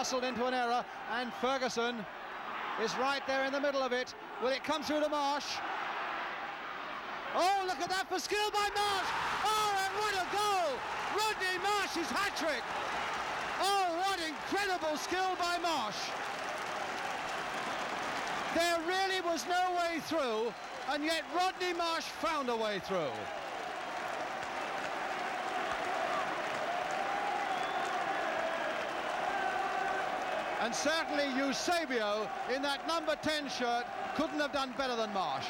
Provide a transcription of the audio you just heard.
Hustled into an error, and Ferguson is right there in the middle of it. Will it come through to Marsh? Oh, look at that for skill by Marsh! Oh, and what a goal! Rodney Marsh's hat trick! Oh, what incredible skill by Marsh! There really was no way through, and yet Rodney Marsh found a way through. And certainly Eusebio in that number 10 shirt couldn't have done better than Marsh.